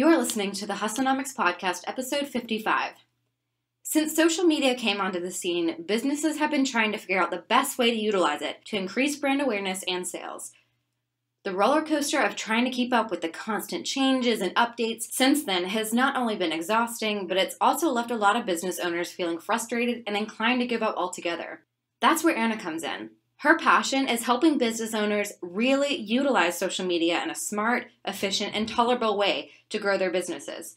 You're listening to the Hustlenomics Podcast, episode 55. Since social media came onto the scene, businesses have been trying to figure out the best way to utilize it to increase brand awareness and sales. The roller coaster of trying to keep up with the constant changes and updates since then has not only been exhausting, but it's also left a lot of business owners feeling frustrated and inclined to give up altogether. That's where Anna comes in. Her passion is helping business owners really utilize social media in a smart, efficient, and tolerable way to grow their businesses.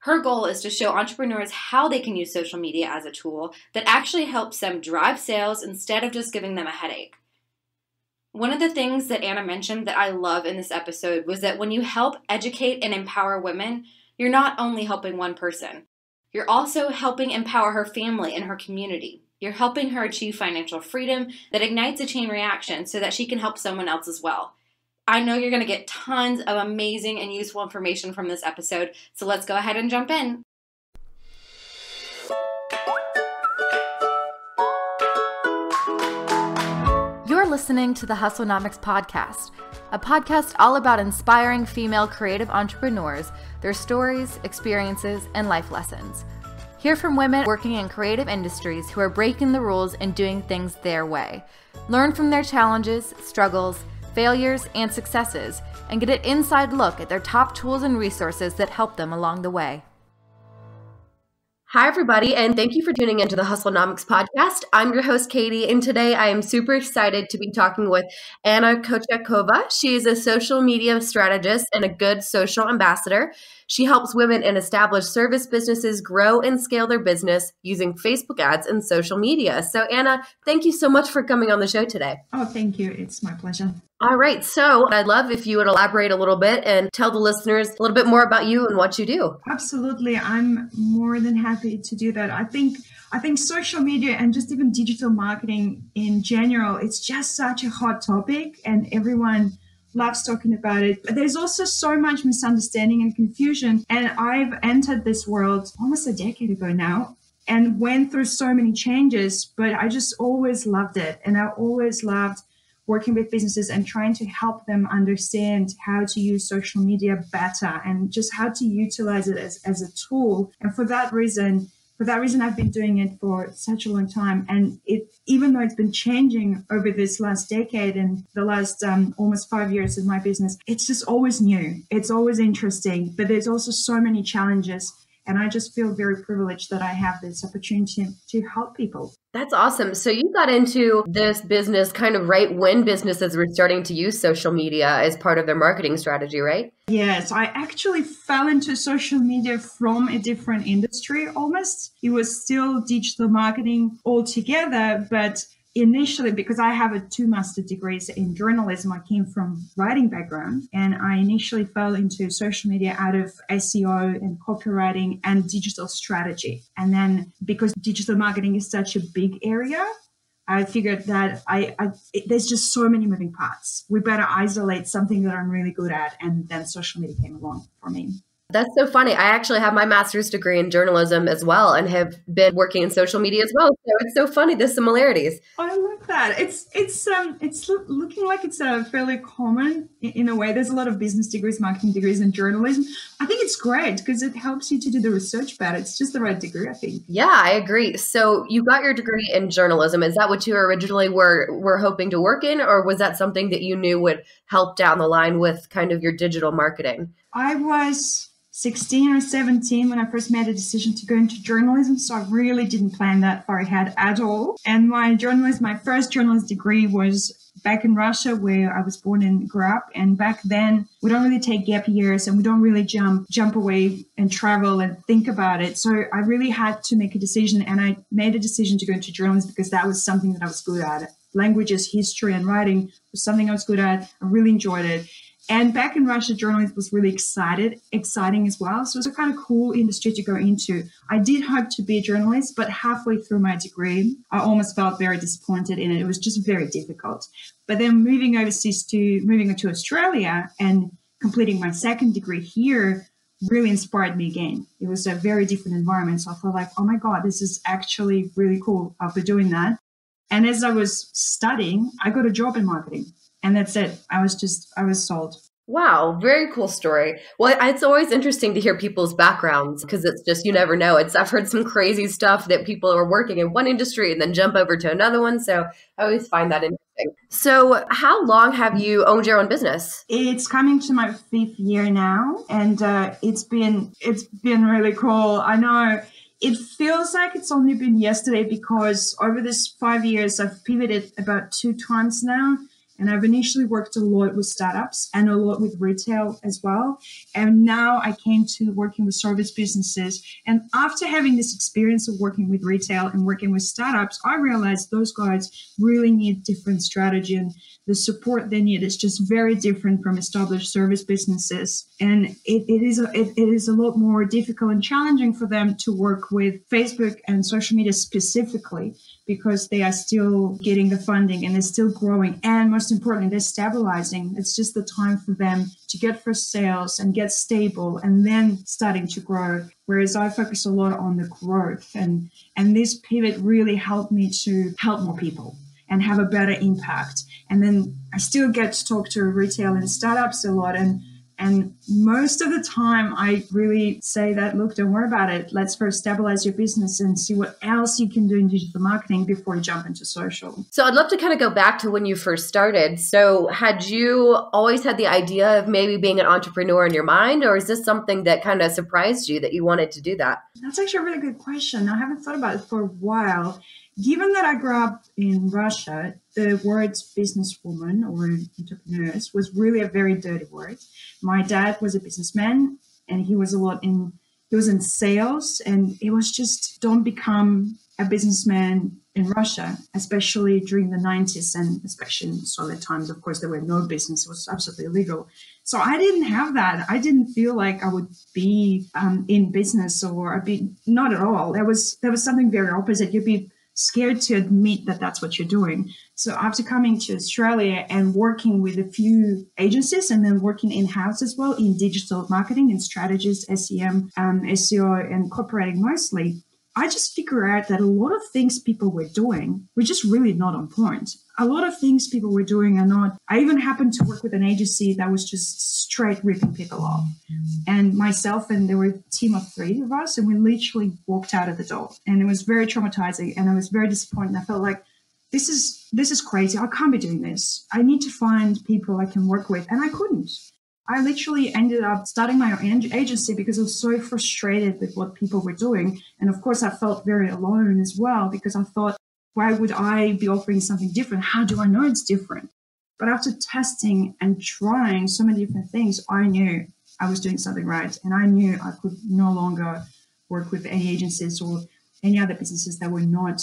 Her goal is to show entrepreneurs how they can use social media as a tool that actually helps them drive sales instead of just giving them a headache. One of the things that Anna mentioned that I love in this episode was that when you help educate and empower women, you're not only helping one person, you're also helping empower her family and her community. You're helping her achieve financial freedom that ignites a chain reaction so that she can help someone else as well. I know you're going to get tons of amazing and useful information from this episode, so let's go ahead and jump in. You're listening to the Hustlenomics Podcast, a podcast all about inspiring female creative entrepreneurs, their stories, experiences, and life lessons. Hear from women working in creative industries who are breaking the rules and doing things their way. Learn from their challenges, struggles, failures, and successes, and get an inside look at their top tools and resources that help them along the way. Hi, everybody, and thank you for tuning into the Hustlenomics podcast. I'm your host, Katie, and today I am super excited to be talking with Anna Kochetkova. She is a social media strategist and a good social ambassador. She helps women and established service businesses grow and scale their business using Facebook ads and social media. So, Anna, thank you so much for coming on the show today. Oh, thank you. It's my pleasure. All right. So I'd love if you would elaborate a little bit and tell the listeners a little bit more about you and what you do. Absolutely. I'm more than happy to do that. I think I think social media and just even digital marketing in general, it's just such a hot topic and everyone loves talking about it. But there's also so much misunderstanding and confusion. And I've entered this world almost a decade ago now and went through so many changes, but I just always loved it. And I always loved working with businesses and trying to help them understand how to use social media better and just how to utilize it as, as a tool. And for that reason, for that reason, I've been doing it for such a long time. And it, even though it's been changing over this last decade and the last um, almost five years of my business, it's just always new. It's always interesting, but there's also so many challenges and I just feel very privileged that I have this opportunity to help people. That's awesome. So you got into this business kind of right when businesses were starting to use social media as part of their marketing strategy, right? Yes, I actually fell into social media from a different industry almost. It was still digital marketing altogether, but initially because I have a two master degrees in journalism, I came from writing background and I initially fell into social media out of SEO and copywriting and digital strategy. And then because digital marketing is such a big area, I figured that I, I it, there's just so many moving parts. We better isolate something that I'm really good at, and then social media came along for me. That's so funny. I actually have my master's degree in journalism as well and have been working in social media as well. So it's so funny the similarities. I love that. It's it's um it's lo- looking like it's uh, fairly common in, in, a way. There's a lot of business degrees, marketing degrees, and journalism. I think it's great because it helps you to do the research better. It's just the right degree, I think. Yeah, I agree. So you got your degree in journalism. Is that what you originally were were hoping to work in, or was that something that you knew would help down the line with kind of your digital marketing? I was 16 or 17 when I first made a decision to go into journalism. So I really didn't plan that far ahead at all. And my journalism, my first journalism degree was back in Russia where I was born and grew up. And back then we don't really take gap years and we don't really jump, jump away and travel and think about it. So I really had to make a decision and I made a decision to go into journalism because that was something that I was good at. Languages, history and writing was something I was good at. I really enjoyed it. And back in Russia, journalism was really excited, exciting as well. So it was a kind of cool industry to go into. I did hope to be a journalist, but halfway through my degree, I almost felt very disappointed in it. It was just very difficult. But then moving overseas to moving to Australia and completing my second degree here really inspired me again. It was a very different environment. So I felt like, oh my God, this is actually really cool after doing that. And as I was studying, I got a job in marketing and that's it. I was just, I was sold. Wow, very cool story. Well, it's always interesting to hear people's backgrounds because it's just you never know. It's I've heard some crazy stuff that people are working in one industry and then jump over to another one. So I always find that interesting. So, how long have you owned your own business? It's coming to my fifth year now, and uh, it's been it's been really cool. I know it feels like it's only been yesterday because over this five years I've pivoted about two times now and I've initially worked a lot with startups and a lot with retail as well. And now I came to working with service businesses. And after having this experience of working with retail and working with startups, I realized those guys really need different strategy and the support they need is just very different from established service businesses. And it, it is a, it, it is a lot more difficult and challenging for them to work with Facebook and social media specifically because they are still getting the funding and they're still growing. And most importantly, they're stabilizing. It's just the time for them to get first sales and get stable and then starting to grow. Whereas I focus a lot on the growth and, and this pivot really helped me to help more people and have a better impact. And then I still get to talk to retail and startups a lot and and most of the time, I really say that, look, don't worry about it. Let's first stabilize your business and see what else you can do in digital marketing before you jump into social. So I'd love to kind of go back to when you first started. So, had you always had the idea of maybe being an entrepreneur in your mind, or is this something that kind of surprised you that you wanted to do that? That's actually a really good question. I haven't thought about it for a while. Given that I grew up in Russia, the words businesswoman or entrepreneurs was really a very dirty word. My dad was a businessman and he was a lot in he was in sales and it was just don't become a businessman in Russia, especially during the 90s and especially in Soviet times. Of course, there were no business; it was absolutely illegal. So I didn't have that. I didn't feel like I would be um, in business or I'd be not at all. There was there was something very opposite. You'd be scared to admit that that's what you're doing. So after coming to Australia and working with a few agencies and then working in house as well in digital marketing and strategies, SEM, um, SEO, and copywriting mostly, I just figure out that a lot of things people were doing were just really not on point. A lot of things people were doing are not. I even happened to work with an agency that was just straight ripping people off. And myself and there were a team of three of us, and we literally walked out of the door. And it was very traumatizing and I was very disappointed. I felt like this is this is crazy. I can't be doing this. I need to find people I can work with. And I couldn't. I literally ended up starting my own agency because I was so frustrated with what people were doing. And of course, I felt very alone as well because I thought, why would I be offering something different? How do I know it's different? But after testing and trying so many different things, I knew I was doing something right. And I knew I could no longer work with any agencies or any other businesses that were not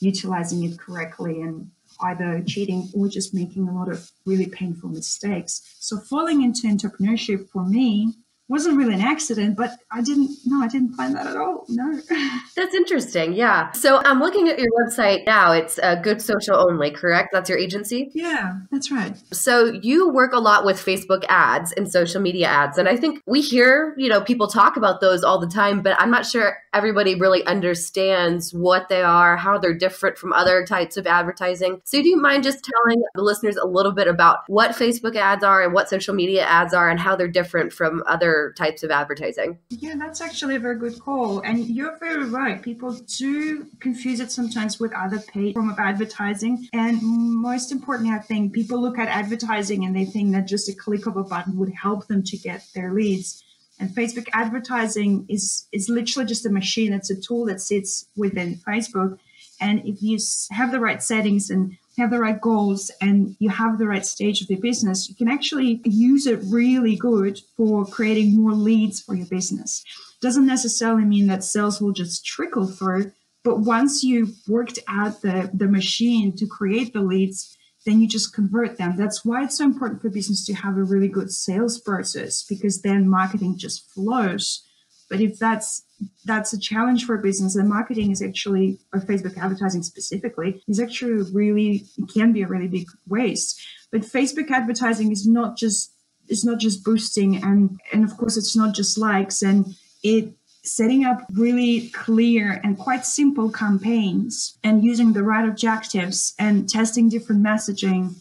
utilizing it correctly and either cheating or just making a lot of really painful mistakes. So falling into entrepreneurship for me wasn't really an accident, but I didn't, no, I didn't plan that at all. No. That's interesting. Yeah. So I'm looking at your website now. It's uh, Good Social Only, correct? That's your agency? Yeah, that's right. So you work a lot with Facebook ads and social media ads. And I think we hear, you know, people talk about those all the time, but I'm not sure everybody really understands what they are, how they're different from other types of advertising. So do you mind just telling the listeners a little bit about what Facebook ads are and what social media ads are and how they're different from other types of advertising? Yeah, that's actually a very good call. And you're very right. People do confuse it sometimes with other paid form of advertising. And most importantly, I think people look at advertising and they think that just a click of a button would help them to get their leads. And Facebook advertising is is literally just a machine. It's a tool that sits within Facebook. And if you have the right settings and have the right goals and you have the right stage of your business, you can actually use it really good for creating more leads for your business. Doesn't necessarily mean that sales will just trickle through, but once you've worked out the, the machine to create the leads, then you just convert them. That's why it's so important for business to have a really good sales process because then marketing just flows. But if that's that's a challenge for a business. And marketing is actually, or Facebook advertising specifically, is actually really can be a really big waste. But Facebook advertising is not just it's not just boosting and and of course it's not just likes and it setting up really clear and quite simple campaigns and using the right objectives and testing different messaging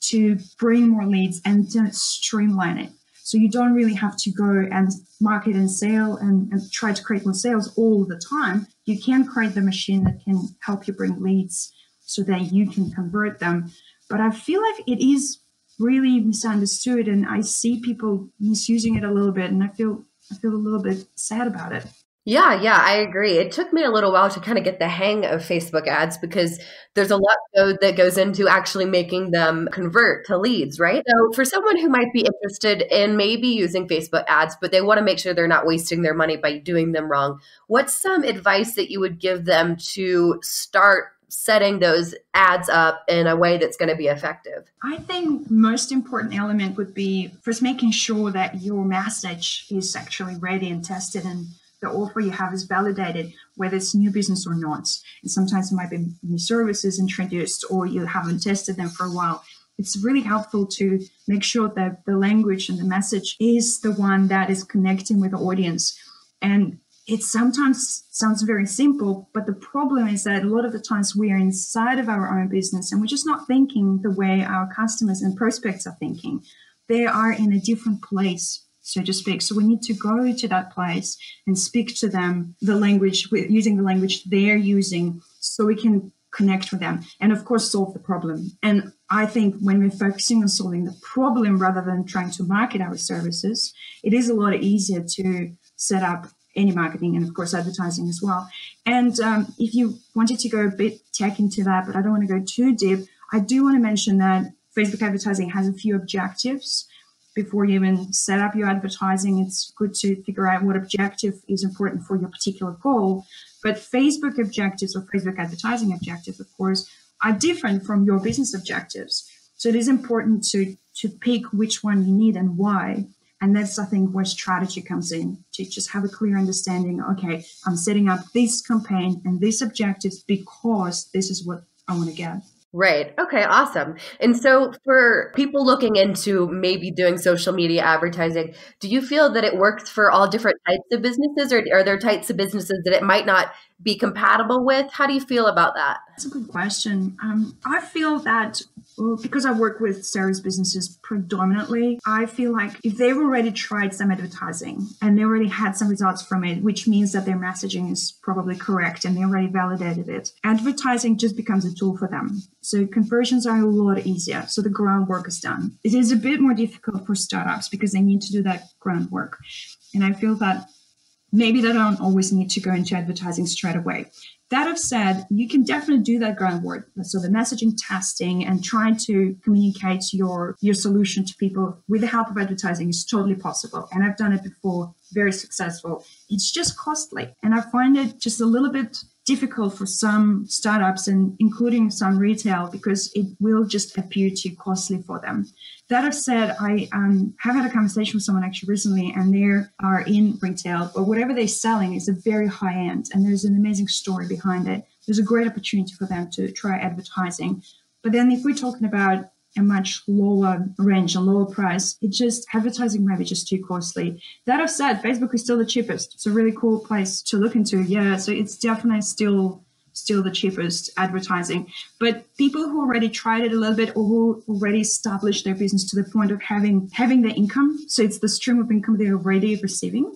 to bring more leads and to streamline it. So you don't really have to go and market and sell and, and try to create more sales all the time. You can create the machine that can help you bring leads so that you can convert them. But I feel like it is really misunderstood and I see people misusing it a little bit and I feel I feel a little bit sad about it. Yeah, yeah, I agree. It took me a little while to kind of get the hang of Facebook ads because there's a lot that goes into actually making them convert to leads, right? So, for someone who might be interested in maybe using Facebook ads, but they want to make sure they're not wasting their money by doing them wrong, what's some advice that you would give them to start setting those ads up in a way that's going to be effective? I think most important element would be first making sure that your message is actually ready and tested and the offer you have is validated, whether it's new business or not. And sometimes it might be new services introduced or you haven't tested them for a while. It's really helpful to make sure that the language and the message is the one that is connecting with the audience. And it sometimes sounds very simple, but the problem is that a lot of the times we are inside of our own business and we're just not thinking the way our customers and prospects are thinking. They are in a different place so to speak. So we need to go to that place and speak to them the language using the language they're using, so we can connect with them and of course solve the problem. And I think when we're focusing on solving the problem rather than trying to market our services, it is a lot easier to set up any marketing and of course advertising as well. And um, if you wanted to go a bit tech into that, but I don't want to go too deep, I do want to mention that Facebook advertising has a few objectives before you even set up your advertising, it's good to figure out what objective is important for your particular goal. But Facebook objectives or Facebook advertising objectives, of course, are different from your business objectives. So it is important to to pick which one you need and why. And that's I think where strategy comes in to just have a clear understanding. Okay, I'm setting up this campaign and these objectives because this is what I want to get. Right. Okay, awesome. And so for people looking into maybe doing social media advertising, do you feel that it works for all different types of businesses or are there types of businesses that it might not be compatible with? How do you feel about that? That's a good question. Um, I feel that well, because I work with service businesses predominantly, I feel like if they've already tried some advertising and they already had some results from it, which means that their messaging is probably correct and they already validated it, advertising just becomes a tool for them. So conversions are a lot easier. So the groundwork is done. It is a bit more difficult for startups because they need to do that groundwork. And I feel that maybe they don't always need to go into advertising straight away. That have said, you can definitely do that groundwork. So the messaging testing and trying to communicate your your solution to people with the help of advertising is totally possible. And I've done it before, very successful. It's just costly. And I find it just a little bit difficult for some startups and including some retail because it will just appear too costly for them. That said, I um, have had a conversation with someone actually recently, and they are in retail, but whatever they're selling is a very high end, and there's an amazing story behind it. There's a great opportunity for them to try advertising. But then, if we're talking about a much lower range, a lower price. It just advertising might be just too costly. That I've said, Facebook is still the cheapest. It's a really cool place to look into. Yeah, so it's definitely still still the cheapest advertising. But people who already tried it a little bit or who already established their business to the point of having having the income, so it's the stream of income they're already receiving,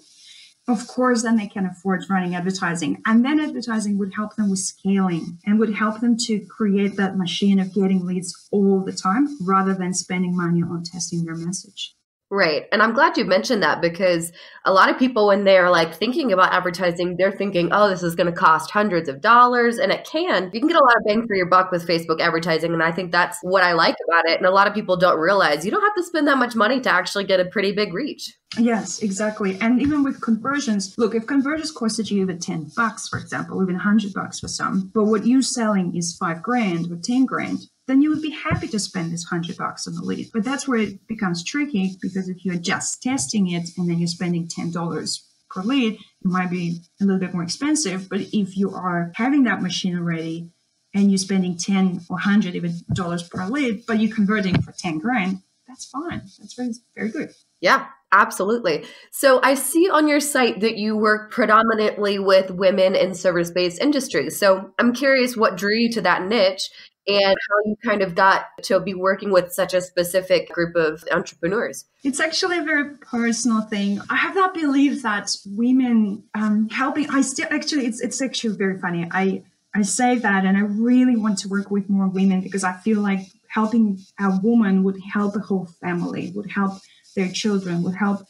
of course, then they can afford running advertising. And then advertising would help them with scaling and would help them to create that machine of getting leads all the time rather than spending money on testing their message. Right. And I'm glad you mentioned that because a lot of people, when they're like thinking about advertising, they're thinking, oh, this is going to cost hundreds of dollars. And it can. You can get a lot of bang for your buck with Facebook advertising. And I think that's what I like about it. And a lot of people don't realize you don't have to spend that much money to actually get a pretty big reach. Yes, exactly. And even with conversions, look, if conversions costed you even 10 bucks, for example, even 100 bucks for some, but what you're selling is five grand or 10 grand, then you would be happy to spend this 100 bucks on the lead. But that's where it becomes tricky because if you're just testing it and then you're spending $10 per lead, it might be a little bit more expensive. But if you are having that machine already and you're spending 10 or 100 even dollars per lead, but you're converting for 10 grand, that's fine. That's very, very good. Yeah, absolutely. So I see on your site that you work predominantly with women in service based industries. So I'm curious what drew you to that niche and how you kind of got to be working with such a specific group of entrepreneurs. It's actually a very personal thing. I have that belief that women um, helping. I still actually, it's it's actually very funny. I I say that, and I really want to work with more women because I feel like helping a woman would help a whole family, would help their children, would help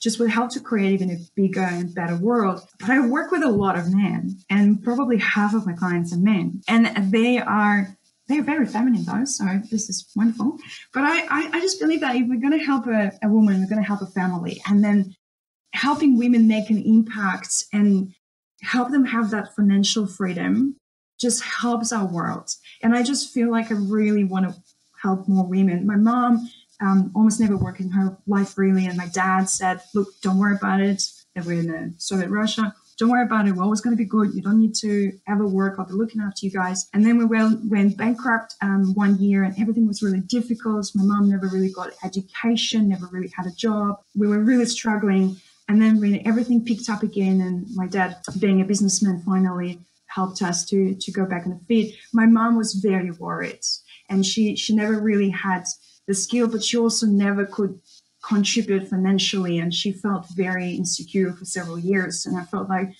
just would help to create even a bigger and better world. But I work with a lot of men, and probably half of my clients are men, and they are they're very feminine though, so this is wonderful. But I, I, I just believe that if we're going to help a, a woman, we're going to help a family, and then helping women make an impact and help them have that financial freedom just helps our world. And I just feel like I really want to help more women. My mom um, almost never worked in her life really, and my dad said, "Look, don't worry about it." That we're in a Soviet Russia don't worry about it. We're always going to be good. You don't need to ever work. I'll be looking after you guys. And then we went bankrupt um, one year and everything was really difficult. My mom never really got education, never really had a job. We were really struggling. And then when everything picked up again and my dad, being a businessman, finally helped us to, to go back on the feet, my mom was very worried. And she, she never really had the skill, but she also never could contribute financially and she felt very insecure for several years. And i felt like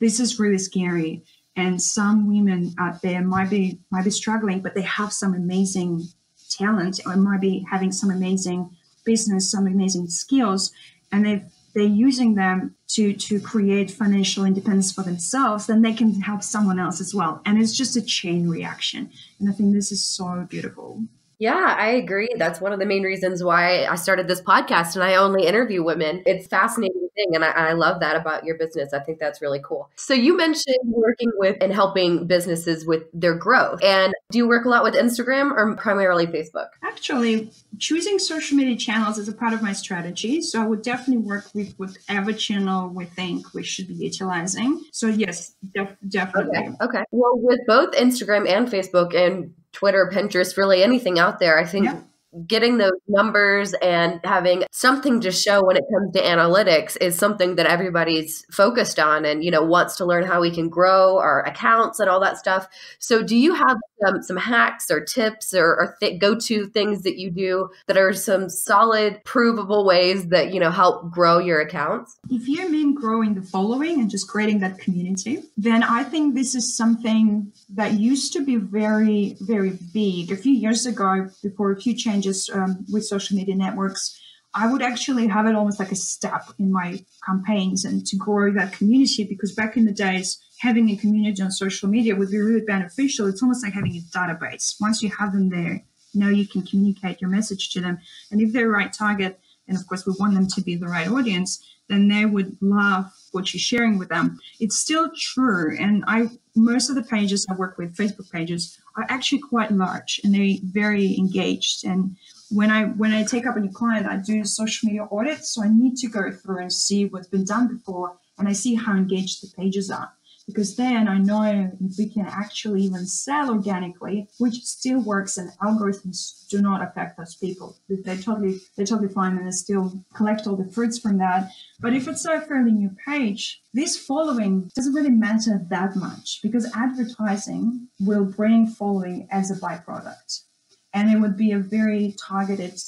this is really scary. And some women out there might be might be struggling but they have some amazing talent or might be having some amazing business some amazing skills and they they're using them to to create financial independence for themselves then they can help someone else as well. And it's just a chain reaction. And i think this is so beautiful yeah, I agree. That's one of the main reasons why I started this podcast and I only interview women. It's fascinating thing and I, I, love that about your business. I think that's really cool. So you mentioned working with and helping businesses with their growth. And do you work a lot with Instagram or primarily Facebook? Actually, choosing social media channels is a part of my strategy. So I would definitely work with whatever channel we think we should be utilizing. So yes, def- definitely. Okay. okay. Well, with both Instagram and Facebook and Twitter, Pinterest, really anything out there. I think yeah getting those numbers and having something to show when it comes to analytics is something that everybody's focused on and you know wants to learn how we can grow our accounts and all that stuff so do you have um, some hacks or tips or, or th- go-to things that you do that are some solid provable ways that you know help grow your accounts? If you mean growing the following and just creating that community then i think this is something that used to be very very big. A few years ago before a few changes um, with social media networks I would actually have it almost like a step in my campaigns and to grow that community because back in the days, having a community on social media would be really beneficial. It's almost like having a database. Once you have them there, you know you can communicate your message to them. And if they're the right target, and of course we want them to be the right audience, then they would love what you're sharing with them. It's still true. And I most of the pages I work with, Facebook pages, are actually quite large and they're very engaged. And when I when I take up a new client, I do social media audits. So I need to go through and see what's been done before and I see how engaged the pages are because then I know if we can actually even sell organically, which still works and algorithms do not affect those people. They totally they're totally fine and they still collect all the fruits from that. But if it's a fairly new page, this following doesn't really matter that much because advertising will bring following as a byproduct. And it would be a very targeted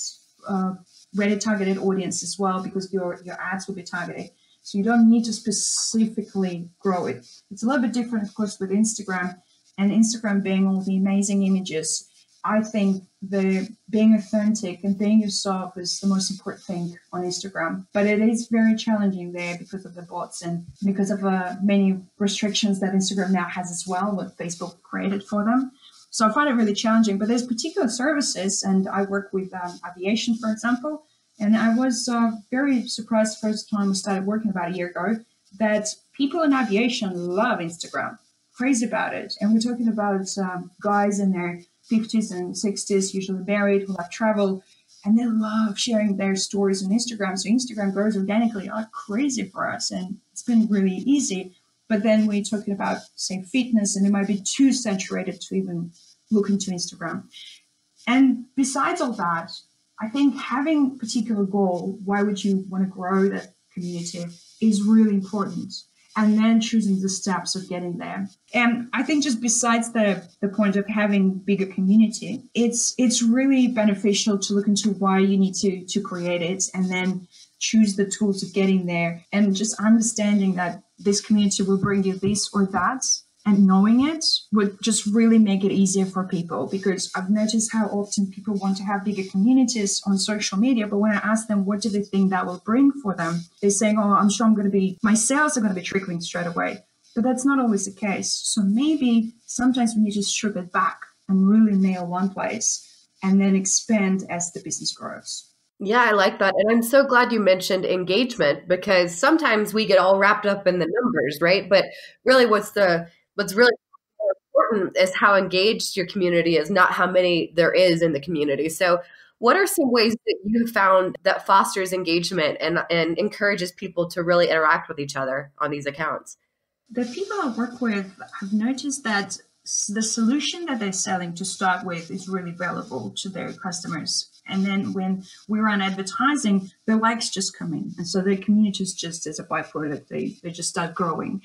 uh, targeted audience as well because your your ads will be targeted so you don't need to specifically grow it. It's a little bit different, of course, with Instagram and Instagram being all the amazing images. I think the being authentic and being yourself is the most important thing on Instagram. But it is very challenging there because of the bots and because of uh, many restrictions that Instagram now has as well, what Facebook created for them. So I find it really challenging. But there's particular services, and I work with um, aviation, for example, and I was uh, very surprised the first time I started working about a year ago that people in aviation love Instagram, crazy about it. And we're talking about um, guys in their 50s and 60s, usually married, who have travel, and they love sharing their stories on Instagram. So Instagram grows organically like crazy for us, and it's been really easy. But then we're talking about, say, fitness, and it might be too saturated to even look into Instagram. And besides all that, I think having particular goal, why would you want to grow that community, is really important. and then choosing the steps of getting there. And I think just besides the, the point of having bigger community, it's it's really beneficial to look into why you need to to create it and then choose the tools of getting there and just understanding that this community will bring you this or that and knowing it would just really make it easier for people because I've noticed how often people want to have bigger communities on social media, but when I ask them what do they think that will bring for them, they're saying, "Oh, I'm sure I'm going to be my sales are going to be trickling straight away." But that's not always the case. So maybe sometimes we need to strip it back and really nail one place and then expand as the business grows. Yeah, I like that. And I'm so glad you mentioned engagement because sometimes we get all wrapped up in the numbers, right? But really what's the what's really important is how engaged your community is, not how many there is in the community. So, what are some ways that you found that fosters engagement and, and encourages people to really interact with each other on these accounts? The people I work with have noticed that the solution that they're selling to start with is really valuable to their customers. And then when we run advertising, the likes just come in. And so the communities just as a byproduct, they, they just start growing.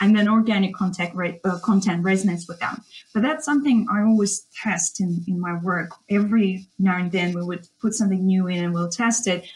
And then organic contact uh, content resonates with them. But that's something I always test in, in my work. Every now and then we would put something new in and we'll test it.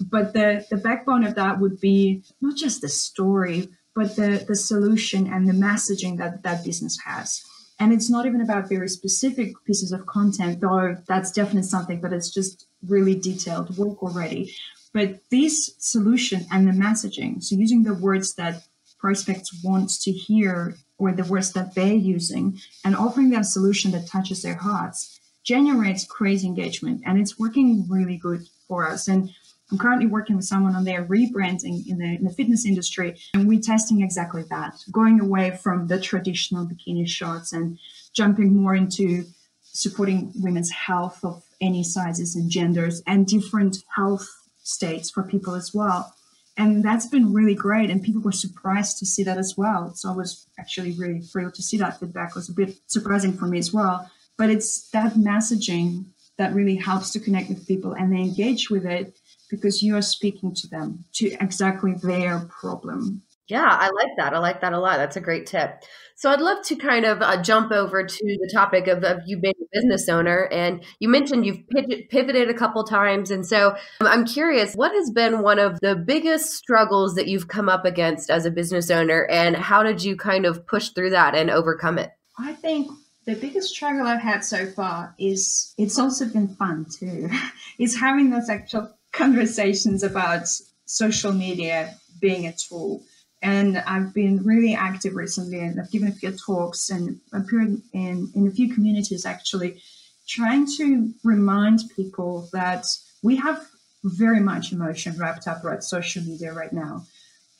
But the, the backbone of that would be not just the story, but the, the solution and the messaging that that business has. And it's not even about very specific pieces of content, though that's definitely something, but it's just really detailed work already. But this solution and the messaging, so using the words that prospects want to hear or the words that they're using and offering them a solution that touches their hearts generates crazy engagement and it's working really good for us. And I'm currently working with someone on their rebranding in the, in the fitness industry, and we're testing exactly that, going away from the traditional bikini shots and jumping more into supporting women's health of any sizes and genders and different health states for people as well. And that's been really great. And people were surprised to see that as well. So I was actually really thrilled to see that feedback. It was a bit surprising for me as well. But it's that messaging that really helps to connect with people and they engage with it because you are speaking to them to exactly their problem. Yeah, I like that. I like that a lot. That's a great tip. So I'd love to kind of uh, jump over to the topic of, of, you being a business owner. And you mentioned you've pivoted a couple times. And so um, I'm curious, what has been one of the biggest struggles that you've come up against as a business owner? And how did you kind of push through that and overcome it? I think the biggest struggle I've had so far is it's also been fun too. is having those actual conversations about social media being a tool. And I've been really active recently and I've given a few talks and appeared in, in a few communities actually, trying to remind people that we have very much emotion wrapped up around social media right now.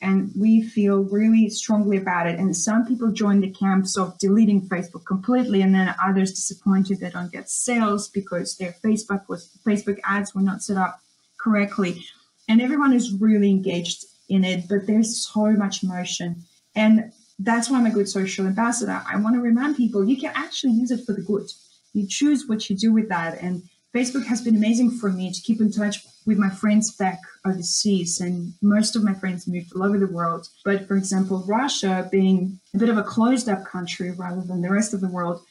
And we feel really strongly about it. And some people join the camps of deleting Facebook completely, and then others disappointed they don't get sales because their Facebook was Facebook ads were not set up correctly. And everyone is really engaged in it, but there's so much emotion. And that's why I'm a good social ambassador. I want to remind people you can actually use it for the good. You choose what you do with that. And Facebook has been amazing for me to keep in touch with my friends back overseas. And most of my friends moved all over the world. But for example, Russia being a bit of a closed up country rather than the rest of the world,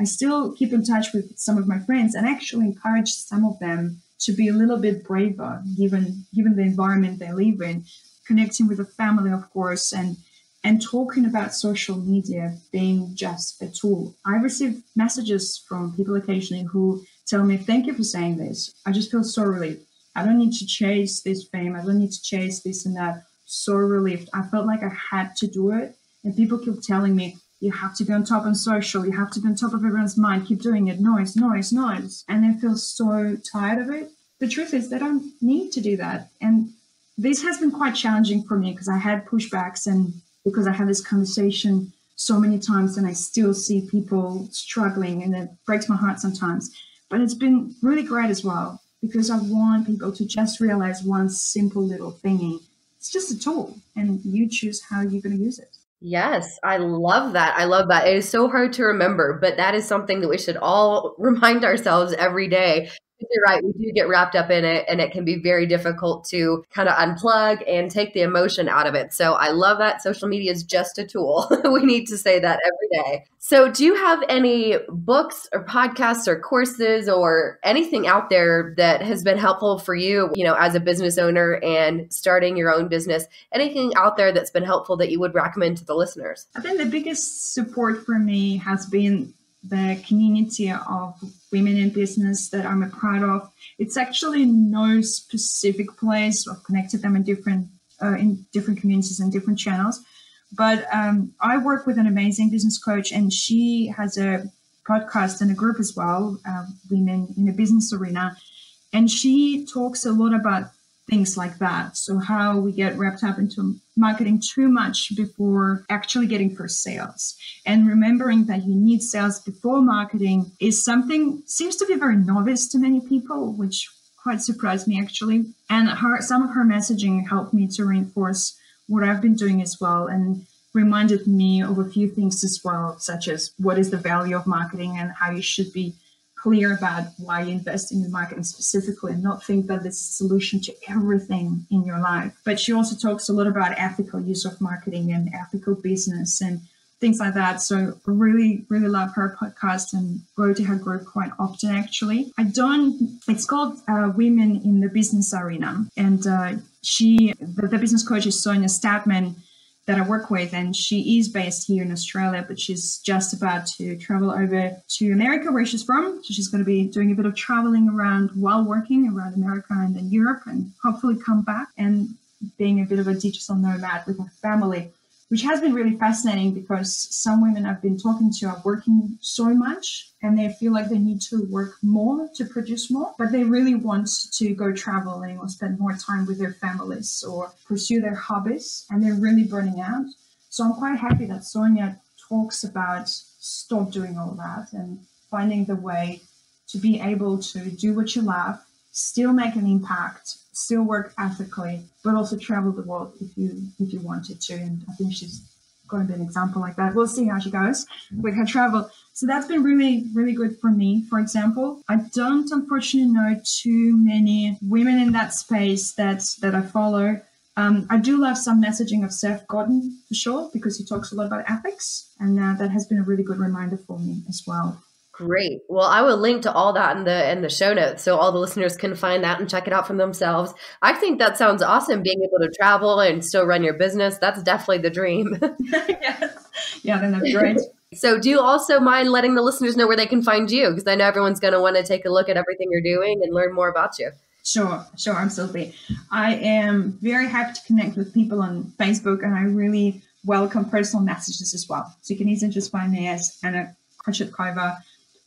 I still keep in touch with some of my friends and actually encourage some of them to be a little bit braver given given the environment they live in connecting with the family of course and and talking about social media being just a tool. I receive messages from people occasionally who tell me thank you for saying this. I just feel so relieved. I don't need to chase this fame. I don't need to chase this and that. So relieved. I felt like i had to do it and people keep telling me you have to be on top on social, you have to be on top of everyone's mind, keep doing it, noise, noise, noise. And they feel so tired of it. The truth is, they don't need to do that. And this has been quite challenging for me because I had pushbacks and because I had this conversation so many times and I still see people struggling and it breaks my heart sometimes. But it's been really great as well because I want people to just realize one simple little thingy. It's just a tool and you choose how you're going to use it. Yes, I love that. I love that. It is so hard to remember, but that is something that we should all remind ourselves every day. You're right. We do get wrapped up in it, and it can be very difficult to kind of unplug and take the emotion out of it. So I love that social media is just a tool. we need to say that every day. So, do you have any books or podcasts or courses or anything out there that has been helpful for you, you know, as a business owner and starting your own business? Anything out there that's been helpful that you would recommend to the listeners? I think the biggest support for me has been the community of women in business that I'm a part of. It's actually no specific place. I've connected them in different uh, in different communities and different channels. But um, I work with an amazing business coach, and she has a podcast and a group as well, uh, women in the business arena. And she talks a lot about things like that. So, how we get wrapped up into marketing too much before actually getting first sales. And remembering that you need sales before marketing is something seems to be very novice to many people, which quite surprised me actually. And her some of her messaging helped me to reinforce what I've been doing as well and reminded me of a few things as well, such as what is the value of marketing and how you should be clear about why you invest in marketing specifically and not think that this is a solution to everything in your life. But she also talks a lot about ethical use of marketing and ethical business and things like that. So really, really love her podcast and go to her group quite often actually. I don't, it's called uh, Women in the Business Arena. And uh, she, the, the business coach is Sonia Statman that I work with, and she is based here in Australia, but she's just about to travel over to America, where she's from. So she's going to be doing a bit of traveling around while working around America and then Europe, and hopefully come back and being a bit of a digital nomad with her family which has been really fascinating because some women I've been talking to are working so much and they feel like they need to work more to produce more, but they really want to go traveling or spend more time with their families or pursue their hobbies and they're really burning out. So I'm quite happy that Sonia talks about stop doing all that and finding the way to be able to do what you love, still make an impact still work ethically, but also travel the world if you if you wanted to. And I think she's going to be an example like that. We'll see how she goes with her travel. So that's been really, really good for me. For example, I don't unfortunately know too many women in that space that that I follow. Um, I do love some messaging of Seth Godin for sure because he talks a lot about ethics, and uh, that has been a really good reminder for me as well. Great. Well, I will link to all that in the in the show notes so all the listeners can find that and check it out for themselves. I think that sounds awesome being able to travel and still run your business. That's definitely the dream. yes. Yeah, then that's great. so, do you also mind letting the listeners know where they can find you because I know everyone's going to want to take a look at everything you're doing and learn more about you. Sure, sure, absolutely. I am very happy to connect with people on Facebook and I really welcome personal messages as well. So you can easily just find me as Anna Kochetkova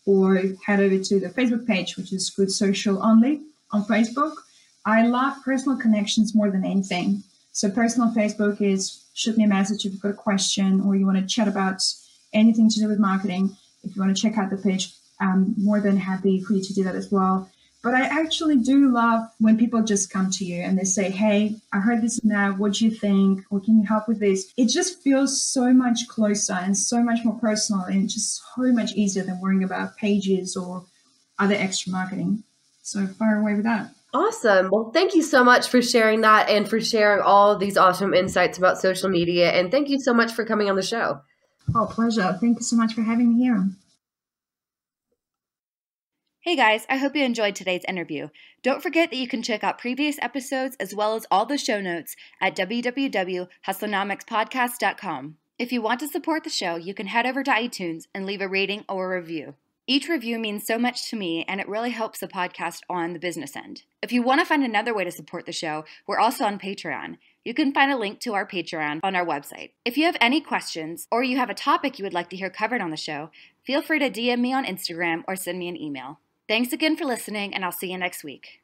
or head over to the Facebook page, which is Good Social Only on Facebook. I love personal connections more than anything. So personal Facebook is shoot me a message if you've got a question or you want to chat about anything to do with marketing. If you want to check out the page, I'm more than happy for you to do that as well. But I actually do love when people just come to you and they say, Hey, I heard this now. What do you think? Or can you help with this? It just feels so much closer and so much more personal and just so much easier than worrying about pages or other extra marketing. So fire away with that. Awesome. Well, thank you so much for sharing that and for sharing all these awesome insights about social media. And thank you so much for coming on the show. Oh, pleasure. Thank you so much for having me here. Hey guys, I hope you enjoyed today's interview. Don't forget that you can check out previous episodes as well as all the show notes at www.hustlenomicspodcast.com. If you want to support the show, you can head over to iTunes and leave a rating or a review. Each review means so much to me and it really helps the podcast on the business end. If you want to find another way to support the show, we're also on Patreon. You can find a link to our Patreon on our website. If you have any questions or you have a topic you would like to hear covered on the show, feel free to DM me on Instagram or send me an email. Thanks again for listening, and I'll see you next week.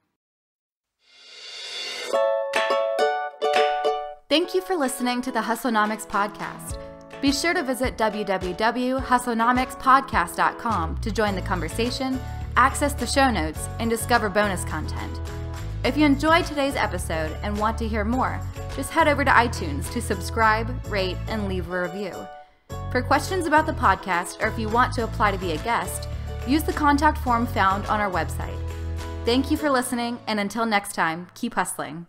Thank you for listening to the Hustlenomics Podcast. Be sure to visit www.hustlenomicspodcast.com to join the conversation, access the show notes, and discover bonus content. If you enjoyed today's episode and want to hear more, just head over to iTunes to subscribe, rate, and leave a review. For questions about the podcast or if you want to apply to be a guest, use the contact form found on our website. Thank you for listening, and until next time, keep hustling.